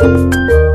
Música